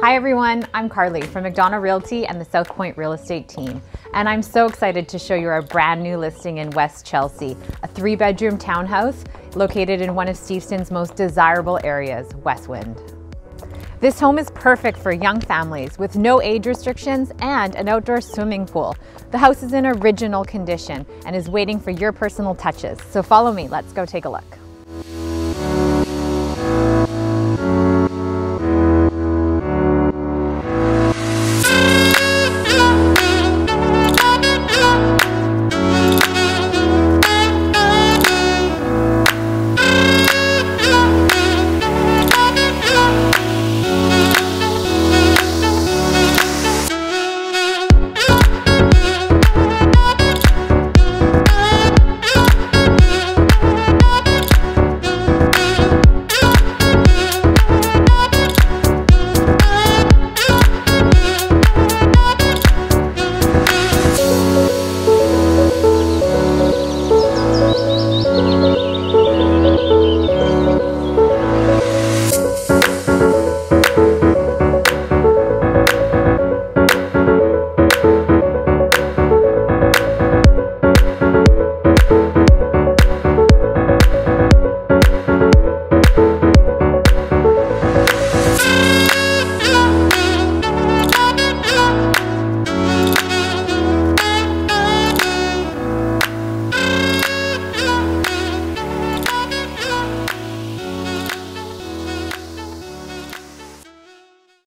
Hi everyone, I'm Carly from Macdonald Realty and the South Point Real Estate team. And I'm so excited to show you our brand new listing in West Chelsea, a three bedroom townhouse located in one of Steveston's most desirable areas, Westwind. This home is perfect for young families with no age restrictions and an outdoor swimming pool. The house is in original condition and is waiting for your personal touches. So follow me, let's go take a look.